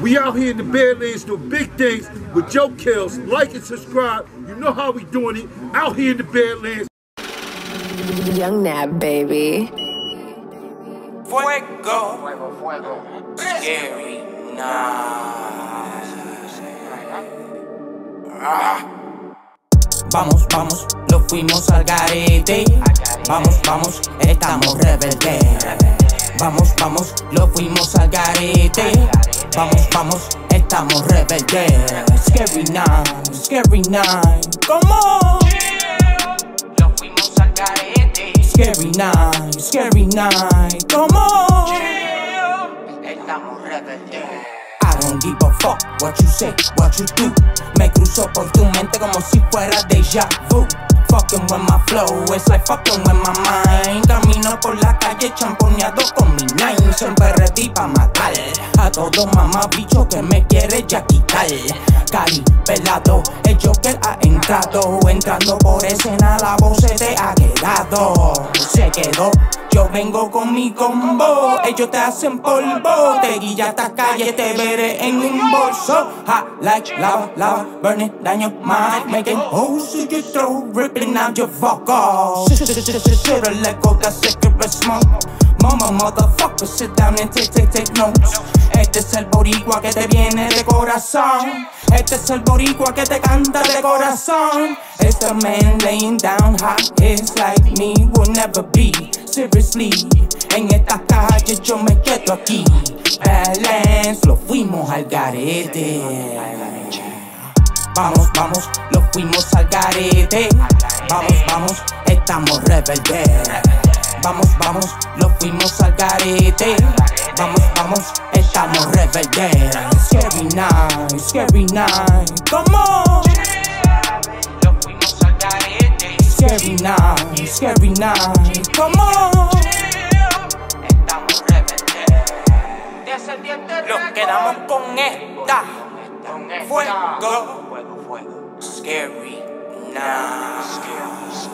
We out here in the Badlands doing big things with Joe Kills. Like and subscribe. You know how we doing it. Out here in the Badlands. Young Nab, baby. Fuego. Fuego, fuego. Scary night. Ah. Vamos, vamos, lo fuimos al garete. Vamos, vamos, estamos rebeldes. Vamos, vamos, lo fuimos al garete. Vamos, vamos, estamos rebeldes. Scary night, scary night. Come on. Lo fuimos al garete. Scary night, scary night. Come on. Estamos rebeldes. I don't give a fuck what you say, what you do. Me cruzo por tu mente como si fuera déjà vu. Fucking with my flow, it's like fucking with my mind. Camino por la calle champoneado con mi nine. Siempre ready pa' matar a todo mamá bicho que me quiere ya quitar. Cari, pelado, el Joker ha entrado. Entrando por escena, la voz se te ha quedado. Se quedó. Yo vengo con mi combo, ellos te hacen polvo. Te guilla esta calle, te veré en un bolso. Hot like lava, lava, burning down your mind. Making holes in your throat, ripping out your vocals. Shoulda let go that cigarette smoke. Mama, motherfucker, sit down and take, take, take notes. Este es el boricua que te viene de corazón. Este es el boricua que te canta de corazón. It's the man laying down hot, it's like me will never be. Seriously, en esta calle yo me quedo aquí. Balance, lo fuimos al garete. Vamos, vamos, lo fuimos al garete. Vamos, vamos, estamos rebeldes. Vamos, vamos, lo fuimos al garete. Vamos, vamos, estamos rebeldes. Scary night, scary night. Come on. Lo fuimos al garete. Scary night, scary night. Come on. Nos quedamos con esta. Fuego. Fuego, fuego. Scary night. Scary, scary.